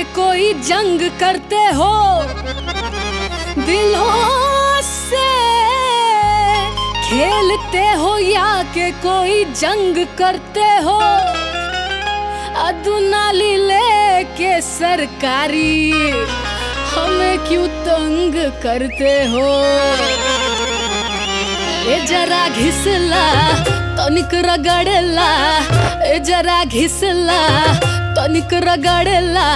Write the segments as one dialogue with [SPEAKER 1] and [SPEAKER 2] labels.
[SPEAKER 1] के कोई जंग करते हो? दिलों से खेलते हो या के कोई जंग करते हो? अदुनाली लेके सरकारी हमें क्यों तंग करते हो? ए जरा घिसला, तनिक रगड़ला, ए जरा घिसला तनिक रगड़ला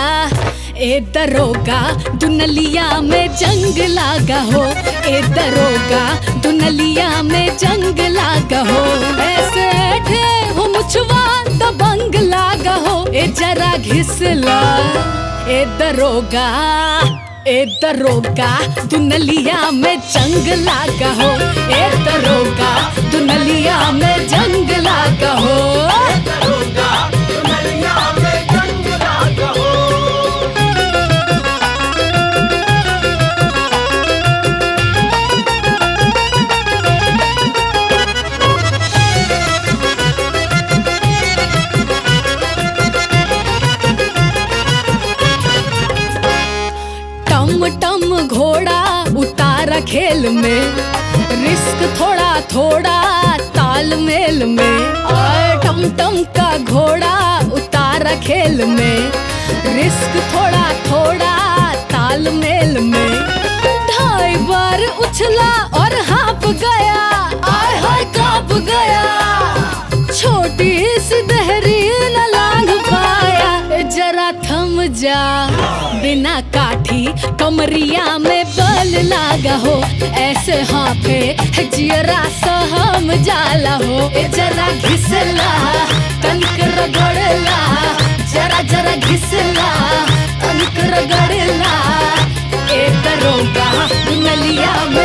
[SPEAKER 1] ए दरोगा, दुनलिया में जंग लागा हो। ए दरोगा, दुनलिया में जंग लागा हो। ऐसे ठे हो मुछवा दबंग लागा हो। ए जरा घिसला, ए दरोगा ए दरोगा, दुनलिया में जंग लागा हो। ए दरोगा, दुनलिया में जंग लागा हो। टम थोड़ा तालमेल में, और टमटम टम का घोड़ा उतारा खेल में। रिस्क थोड़ा थोड़ा तालमेल में। ढाई बार उछला और हाँप गया आय हाय काँप गया। छोटी सी दहरी न जा। बिना काठी कमरिया में बल लागा हो। ऐसे हाथे जियरा सहम जाला हो। जरा घिसला तनिक रगड़ला, जरा जरा घिसला तनिक रगड़ला। ए दरोगा दुनलिया में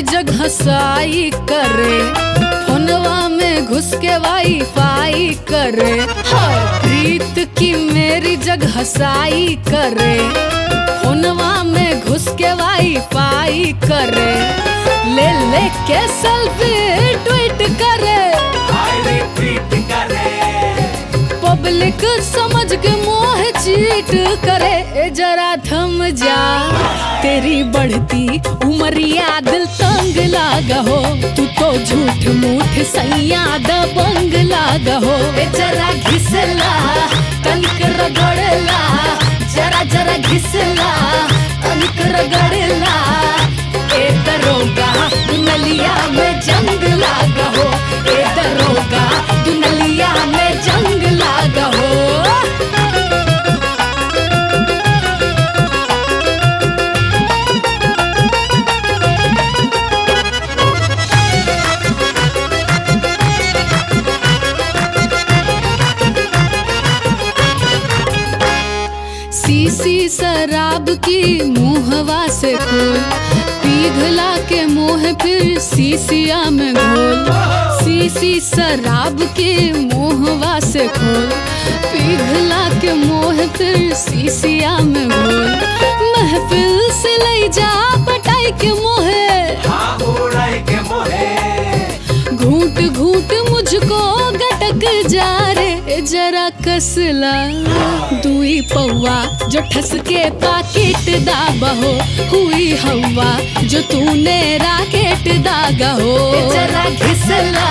[SPEAKER 1] मेरी जगह साई करे फोनवा में घुस के वाई वाईफाई करे। प्रीत की मेरी जगह साई करे फोनवा में घुस के वाई वाईफाई करे। ले ले के सेल्फी ट्वीट करे। पब्लिक समझ के मोह चीट करे जरा थम जा। तेरी बढ़ती उमरिया दिल तंग लाग हो, तू तो झूठ मूठ सैया दबंग लाग हो। जरा घिसला तनिक रगड़ला, जरा जरा घिसला तनिक रगड़ला शराब की मुहवा से खोल। पिघला के मुँह फिर सीसिया में घोल। सीसी शराब के मुहवा से खोल। पिघला के मुँह फिर सीसिया में घोल। महफिल से ले जा पटाई के मुहे। घूट घूट मुझको गटक जा रे जरा कसला। दुई पौवा जो ठस के पाकिट दाबा हो हुई हवा जो तूने राकेट दागा हो जरा घिसला,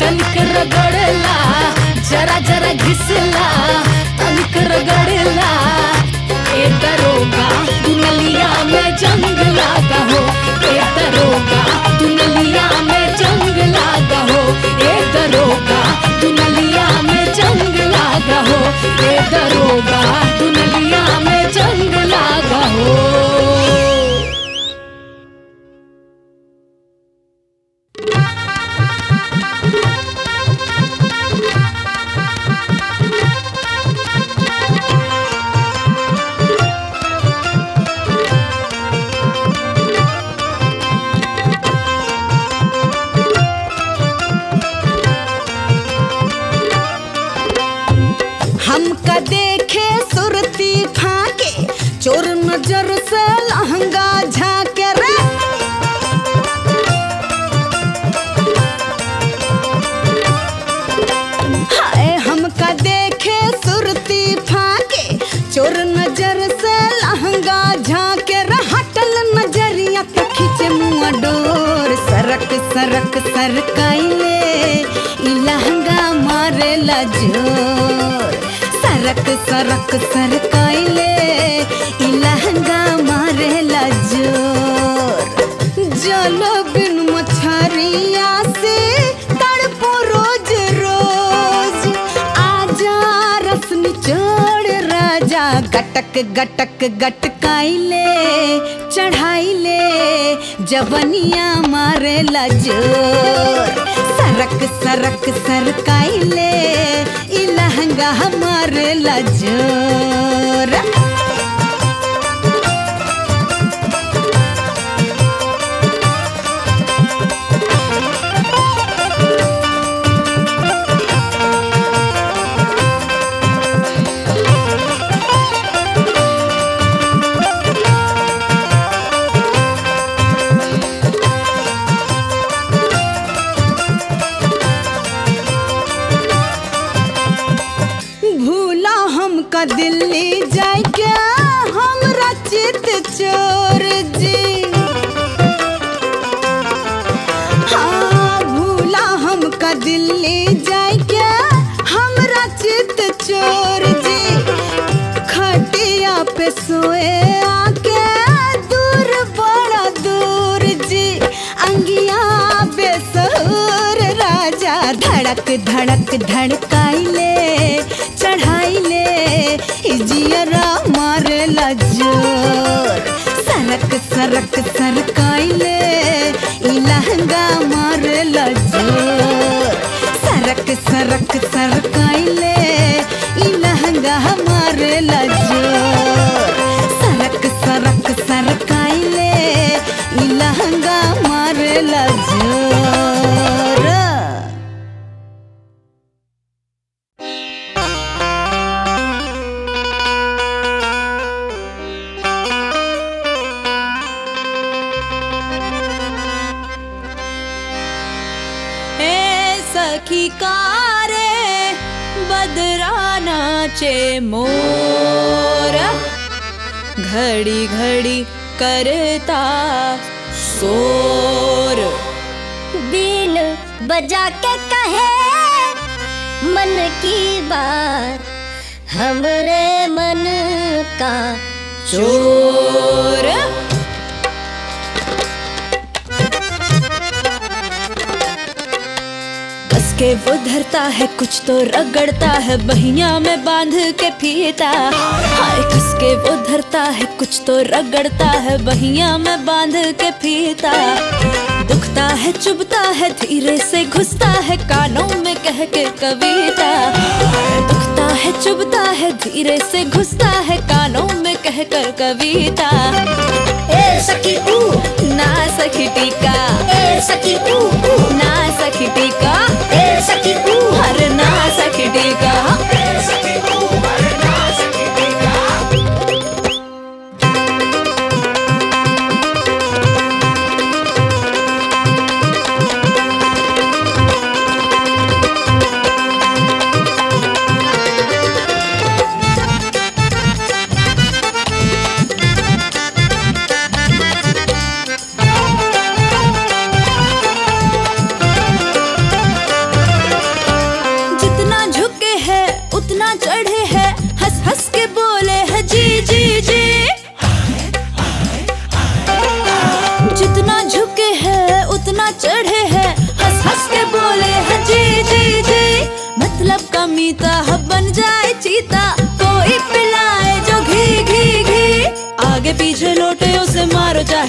[SPEAKER 1] तनिक रगड़ला, जरा जरा घिसला, तनिक रगड़ला। ए दरोगा दुनलिया में जंग
[SPEAKER 2] सरक सरकाइले ई लहंगा मारे ला ज़ोर। बिन मछरिया से तड़पो रोज रोज। आजा राजा, गटक गटक गटकाइले चढ़ाइले जवनिया मारे ज़ोर। सरक सरक सरकाइले ई लहंगा धड़क धड़क धड़काइले चढ़ाइले ई जियरा मारे ज़ोर सरक सरक सरकाइले
[SPEAKER 3] मन की बात, हमरे मन का
[SPEAKER 4] चोर। के वो धरता है, कुछ तो रगड़ता है, बहिया में बाँध के फीता हाय कस के वो धरता है, कुछ तो रगड़ता है, बहिया में बाँध के फीता दुखता है चुभता है धीरे से घुसता है कानों में कह के कविता। दुखता है चुभता है धीरे से घुसता है कानों में कह कर कविता।
[SPEAKER 3] ए सखी तू।
[SPEAKER 4] ना सखी टीका।
[SPEAKER 3] ए सखी ऊ
[SPEAKER 4] ना सखी टीका।
[SPEAKER 3] ए सखी ऊ
[SPEAKER 4] हर ना सखी टीका।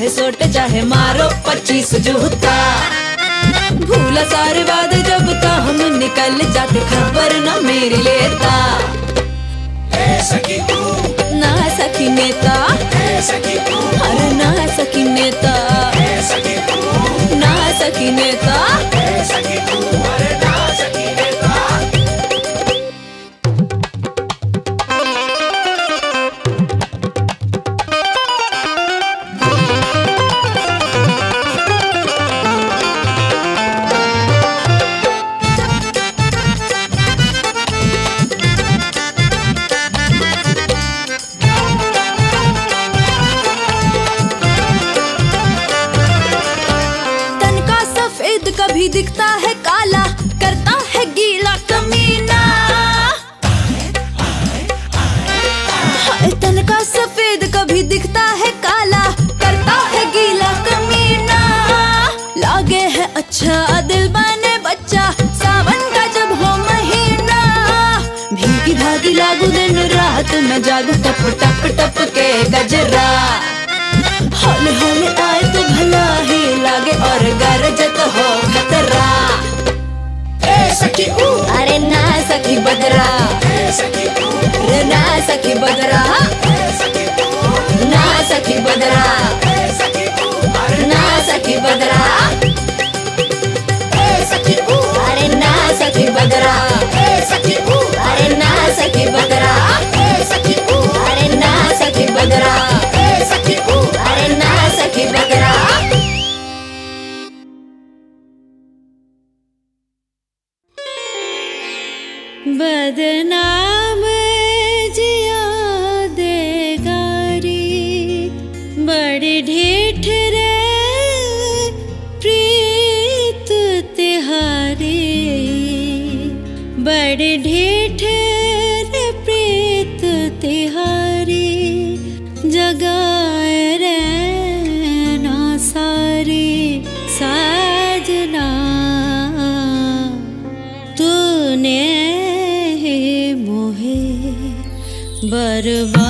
[SPEAKER 4] चाहे सोटे चाहे मारो पच्चीस जूता। भूला सारे वादे जब का हम निकल जाते खबर न मेरी लेता। ना सखी नेता। अरे ना सखी नेता। ना सखी नेता।
[SPEAKER 5] काला, करता है गीला कमीना। तन का सफ़ेद कभी दिखता है काला, करता है गीला कमीना। लागे है अच्छा दिल बने बच्चा, सावन का जब हो महीना। भीगी भागी लागू दिन रात में जागू टप टप टप के गजरा। हौले हौले आए तो भला ही लागे और गरजत हो खतरा।
[SPEAKER 6] ए सखी ऊ।
[SPEAKER 5] अरे ना सखी बदरा।
[SPEAKER 6] ए सखी
[SPEAKER 5] रे ना सखी बदरा। ना सखी बदरा। ना सखी बदरा। अरे ना सखी बदरा। अरे ना सखी बदरा। अरे ना सखी बदरा। बड़ी ढेठ प्रीत तिहारी जगाए रे ना सारी साजना। तूने मोहे बर्बाद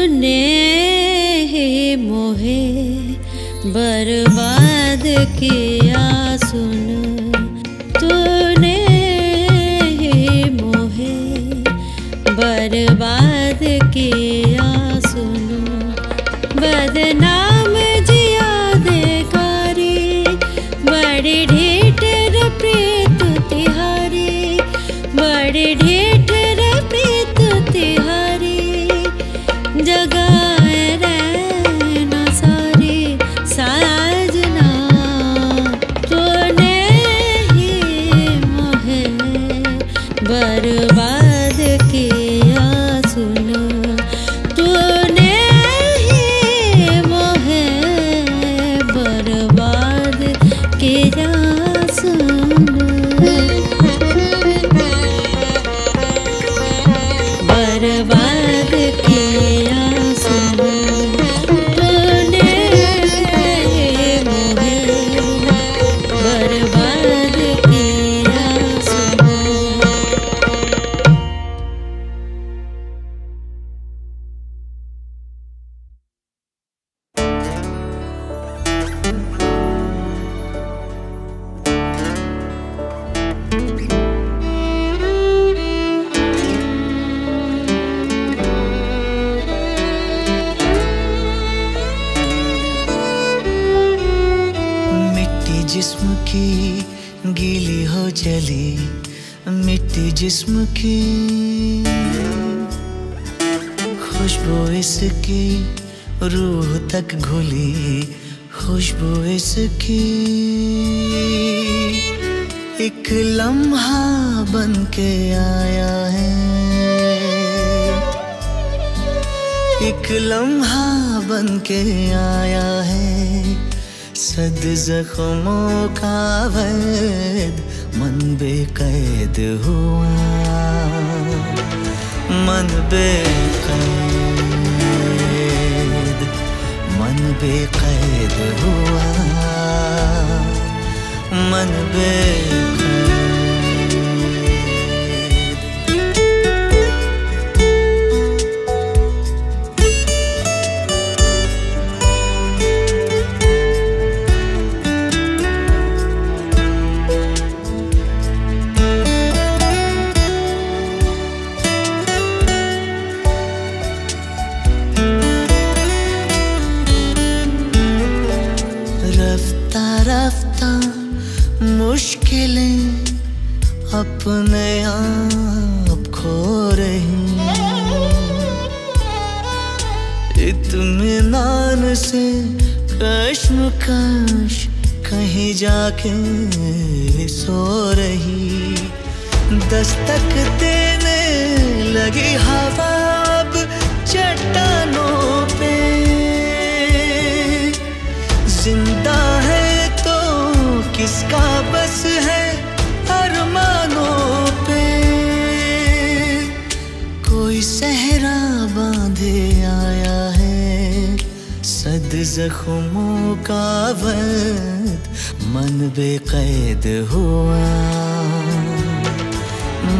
[SPEAKER 5] तूने ही मुहे बर्बाद किया सुन।
[SPEAKER 7] जिस्म की खुशबू इसकी, रूह तक घुली खुशबू इसकी। एक लम्हा बन के आया है। एक लम्हा बन के आया है। सद जख्मों का वैद मन बेकैद हुआ मन बेकैद मन बेकैद हुआ मन बेकैद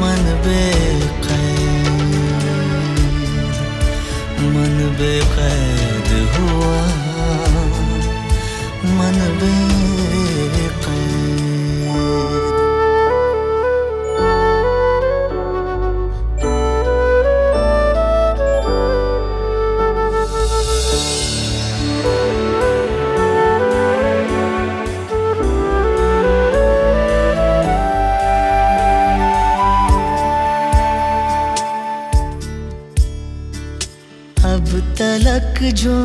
[SPEAKER 7] मन बेकैद मन बेकैद हुआ मन बेकैद। जो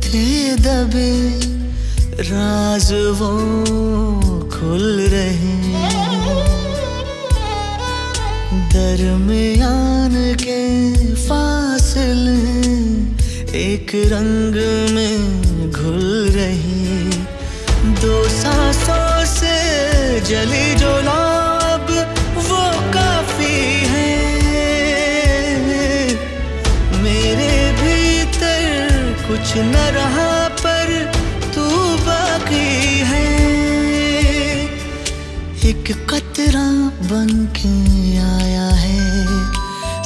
[SPEAKER 7] थे दबे, राज वो खुल रहे। दरमियान के फासले एक रंग में घुल रही। दो सांसों से जली कुछ न रहा पर तू बाकी है। एक कतरा बन के आया है।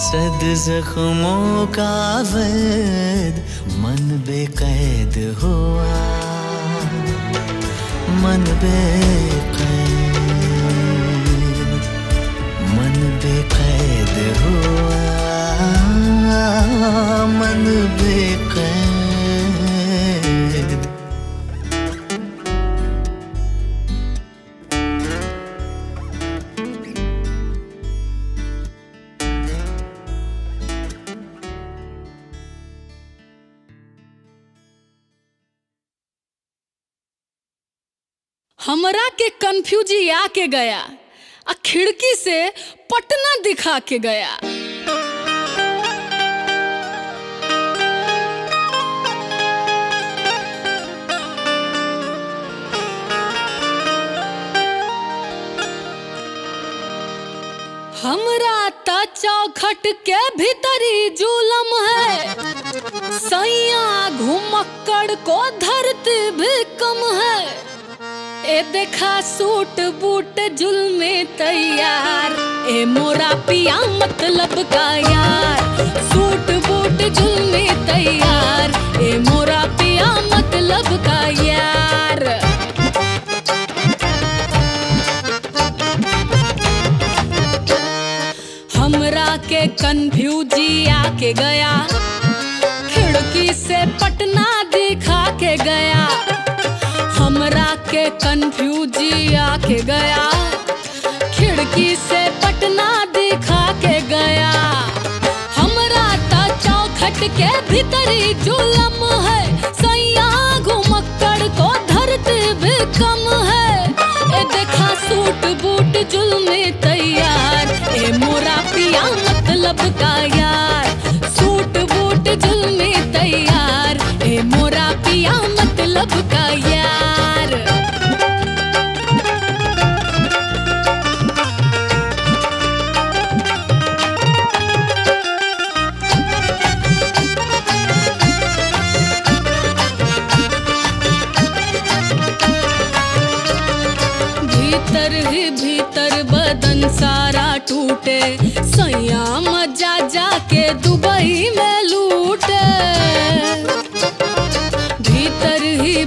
[SPEAKER 7] सद जख्मों का वैद मन बेकैद हुआ। मन बेकैद मन बेकैद हुआ। मन बेकैद
[SPEAKER 1] के कंफ्यूजी आके गया आ खिड़की से पटना दिखा के गया। हमरा त चौखट के भीतरी जुलम है, सैया घुमक्कड़ को धरती भी कम है। ए देखा सूट बूट जुल्मे तैयार। ए मोरा पिया मतलब का यार? सूट बूट जुल्मे तैयार। ए मोरा पिया मतलब का यार? हमरा के कंफ्यूजी आके गया। खिड़की से पटना दिखा के गया। हमरा के कंफ्यूजी आके गया। खिड़की से पटना दिखा के गया। हमरा त चौखट के भीतरी जुलम है। सैया घुमक्कड़ को धरती भी कम है। ए देखा सूट बूट जुल्मे तैयार। ए मोरा पिया मतलब का यार। भीतर ही भीतर बदन सारा टूटे सैया मज़ा जाके दुबई में लूटे।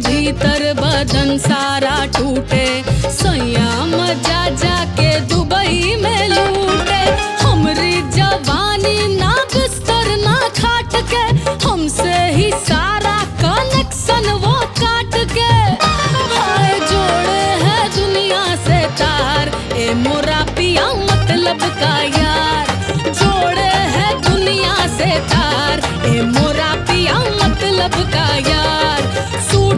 [SPEAKER 1] भीतर बदन सारा टूटे। सैया मज़ा जाके दुबई में लूटे। हमरी जवानी ना बिस्तर ना खाट के हमसे ही सारा कनेक्शन वो काट के हाय, जोड़े है दुनिया से तार, ए मोरा पिया मतलब का यार। जोड़े है दुनिया से तार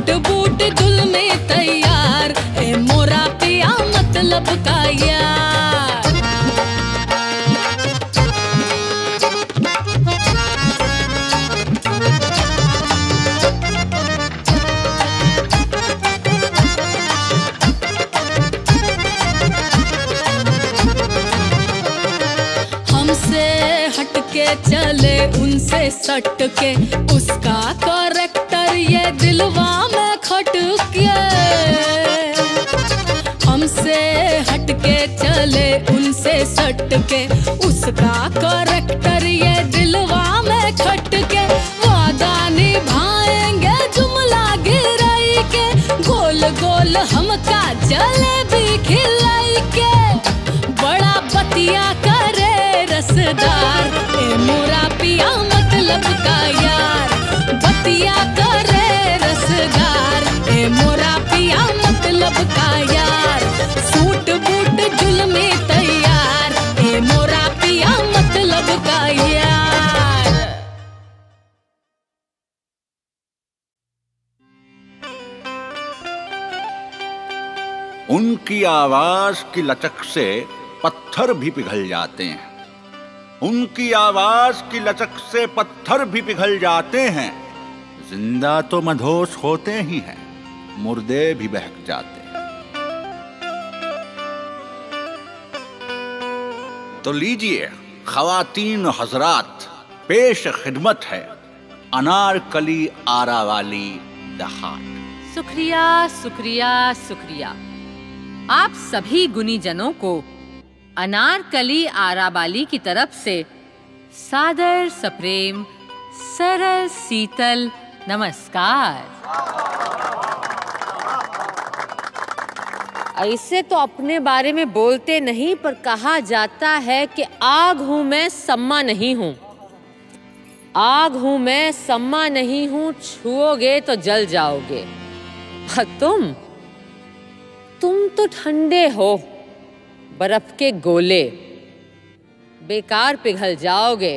[SPEAKER 1] सूट बूट दुल में तैयार। ए, मोरा पिया मतलब का यार? हमसे हटके चले, उनसे सटके। उसका करेक्टर ये दिलवा खटके हमसे हटके चले, उनसे सटके। उसका करेक्टर ये दिलवा में खटके। वादा निभाएँगे जुमला गिराई के। गोल गोल हमका जलेबी खिलाई के। बड़ा बतिया करे रसदार।
[SPEAKER 8] उनकी आवाज़ की लचक से पत्थर भी पिघल जाते हैं। उनकी आवाज़ की लचक से पत्थर भी पिघल जाते हैं। ज़िंदा तो मधोश होते ही हैं, मुर्दे भी बहक जाते हैं। तो लीजिए, खवातीन हजरात, पेश खिदमत है, अनारकली आरा वाली दहाड़
[SPEAKER 9] शुक्रिया शुक्रिया शुक्रिया। आप सभी गुनीजनों को अनारकली आराबाली की तरफ़ से सादर, सप्रेम, सरल, शीतल नमस्कार। ऐसे तो अपने बारे में बोलते नहीं, पर कहा जाता है कि आग हूँ मैं, सम्मा नहीं हूँ। आग हूँ मैं, सम्मा नहीं हूँ, छुओगे तो जल जाओगे। तुम? तुम तो ठंडे हो बर्फ़ के गोले। बेकार पिघल जाओगे।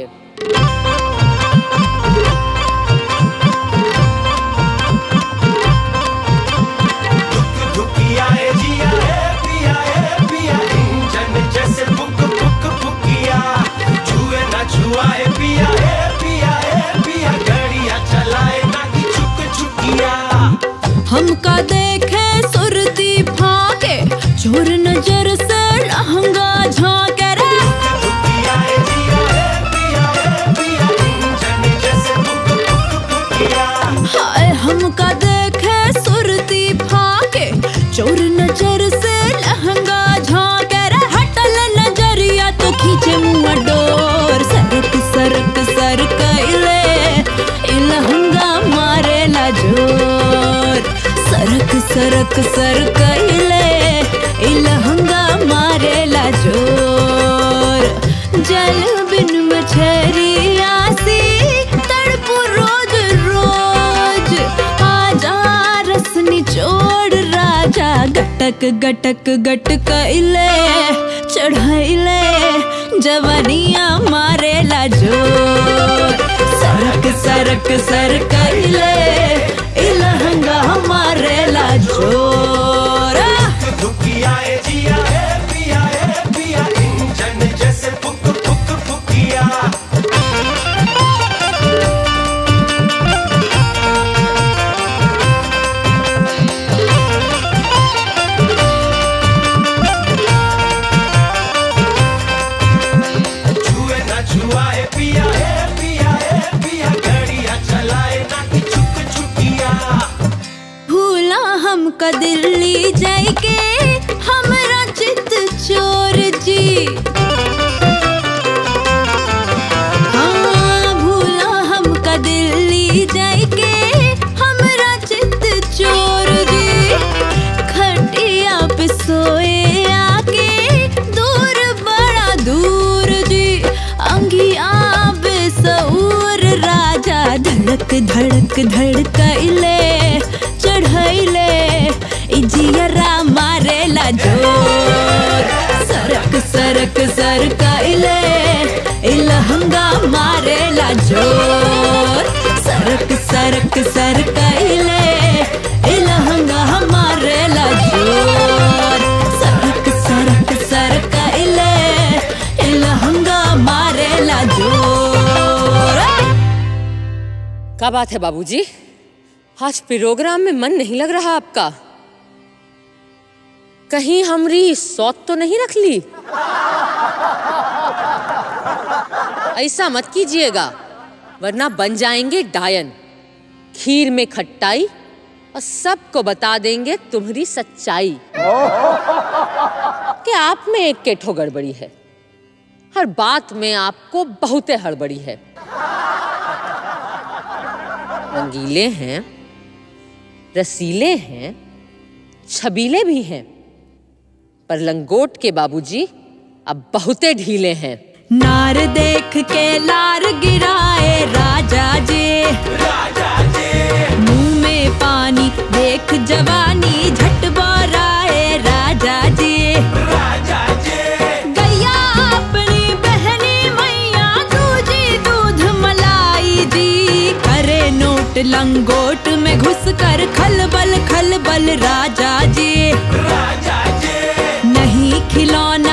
[SPEAKER 4] हमका देखे सुरती फाके चोर नज़र से लहंगा झाके रे। हाय, हमका देखे सुरती फाके। चोर नज़र से लहंगा झाके रे। हटल नज़रिया तो खींचे मुँह डोर सरक सरक सरक इले लहंगा मारे ला ज़ोर। सरक सरक सरक इले। गटक गटक गटक इले चढ़ाइले, जवनिया मारे ला जो सरक सरक सरक इले इलहंगा मारे ला हमका दिल्ली जाके हमरा धड़क धड़कइले चढ़ैले इजियरा मारेला ज़ोर सरक सरक सरकइले इलहंगा लहंगा मारेला ज़ोर सरक सरक सरकइले
[SPEAKER 9] क्या बात है बाबूजी? आज प्रोग्राम में मन नहीं लग रहा आपका। कहीं हमरी सौत तो नहीं रख ली? ऐसा मत कीजिएगा, वरना बन जाएँगे डायन। खीर में खट्टाई और सबको बता देंगे तुम्हारी सच्चाई। कि आप में एक केठो गड़बड़ी है। हर बात में आपको बहुते हड़बड़ी है। रंगीले हैं रसीले हैं छबीले भी हैं पर लंगोट के बाबूजी अब बहुते ढीले हैं।
[SPEAKER 4] नार देख के लार गिराए राजा जी। मुँह में पानी देख जवानी झट बोराए राजा जी। गैया लंगोट में घुस कर खलबल खलबल राजा जी। राजा जी।
[SPEAKER 9] नहीं खिलौना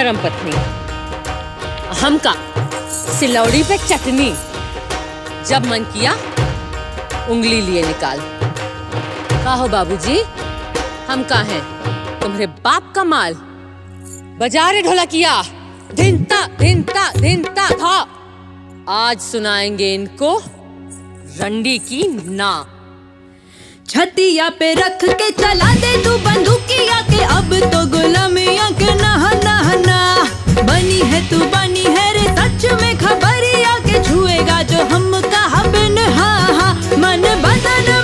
[SPEAKER 9] धर्म पत्नी। हमका सिलौड़ी पे चटनी। जब मन किया, उंगली लिए निकाल। काहो बाबूजी, हम का हैं तुम्हारे बाप का माल। बजारे ढोला किया धिनता धिनता धिनता था। आज सुनाएँगे इनको रंडी की ना।
[SPEAKER 4] छतिया पे रख के चला दे तू बंदूकिया के अब तो गुलामिया के नहा नहा बनी है तू, बनी है रे, सच में खबरिया के छुएगा जो हम कहा बिन हा हा, मन बदना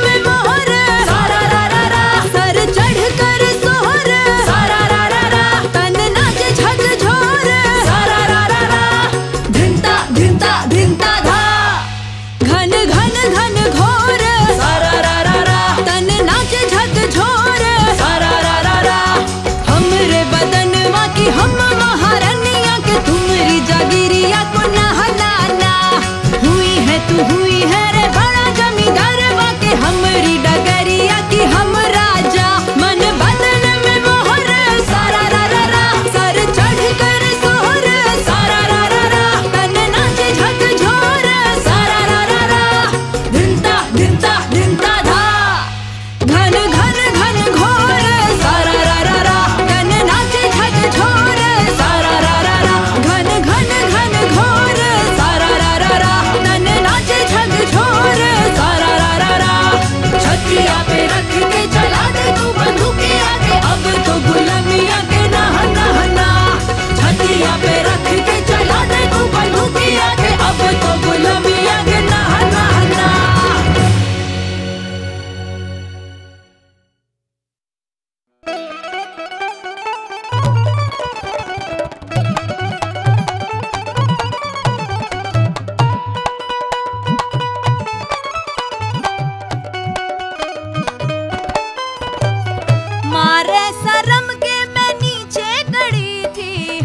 [SPEAKER 4] शर्म के मैं नीचे खड़ी थी।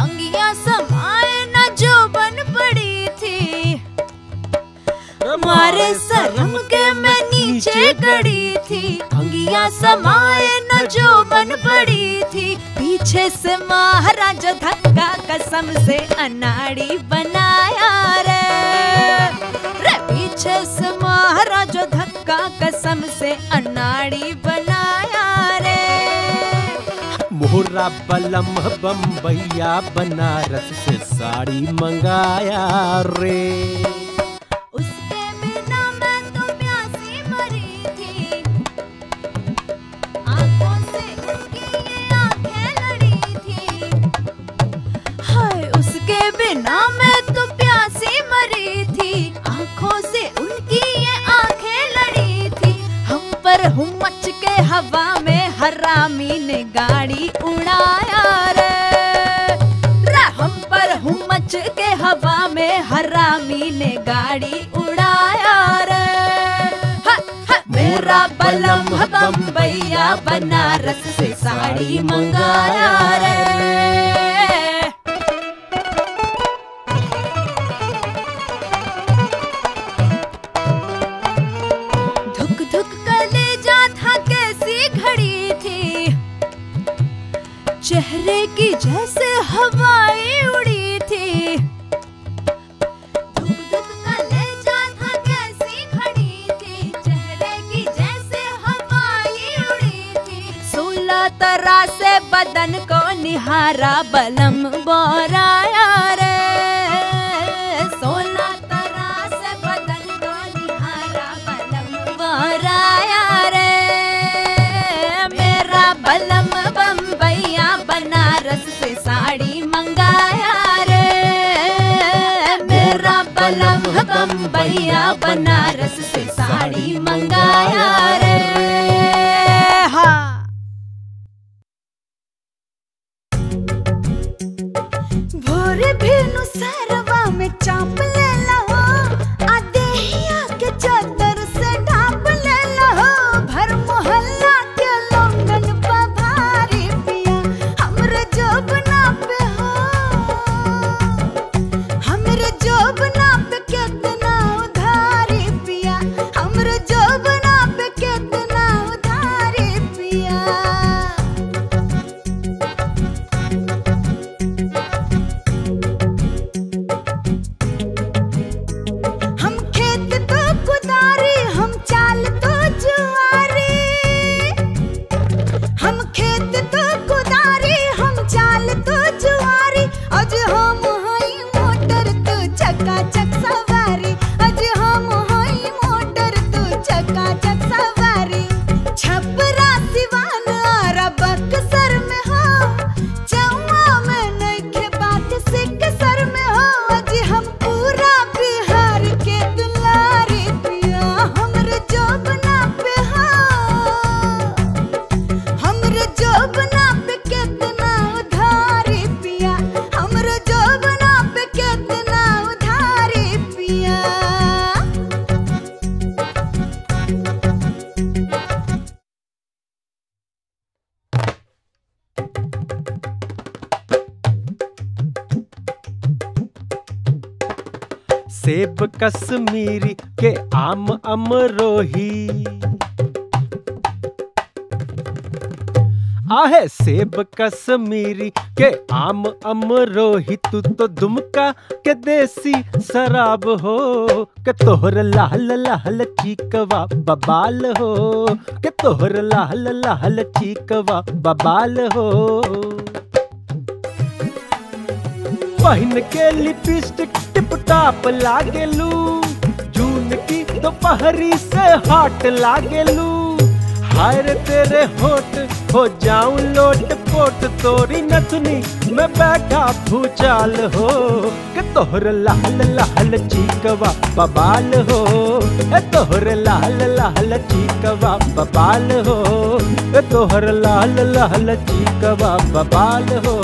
[SPEAKER 4] अंगिया समाए न जो बन पड़ी थी। मारे शर्म के मैं नीचे खड़ी थी। अंगिया समाए न जो बन पड़ी थी। पीछे से महाराज धक्का कसम से अनाड़ी बनाया रे। पीछे से महाराज धक्का कसम से अन
[SPEAKER 10] हमारा बलम बम्बैया बनारस से साड़ी मंगाया रे।
[SPEAKER 4] ने गाड़ी उड़ाया रे। मेरा बलम बम्बैया बनारस से साड़ी मंगाया रे। तारा बलम बोराया रे। सोना तारा से बदल दो हारा बलम बोराया रे। मेरा बलम बम्बैया बनारस से साड़ी मंगाया रे। मेरा बलम बम्बैया बनारस से साड़ी मंगाया
[SPEAKER 10] सेब कश्मीरी के आम अमरोही। आहे सेब कश्मीरी के आम अमरोही, तू तो दुमका के देसी शराब हो, के तोहर लाल लाल चीकवा बबाल हो, के तोहर लाल लाल चीकवा बबाल हो। पहिन के लिपस्टिक टिप टाप लागेलू जून की दोपहरी से हॉट लागेलू हाय रे तेरे होठ, हो जाऊँ लोट पोट तोरी नथनी। मैं बैठा भूचाल हो, के तोहर लाल लाल चीकवा बबाल हो। ए तोहर लाल लाल चीकवा बबाल हो, ए तोहर लाल लाल चीकवा बबाल हो।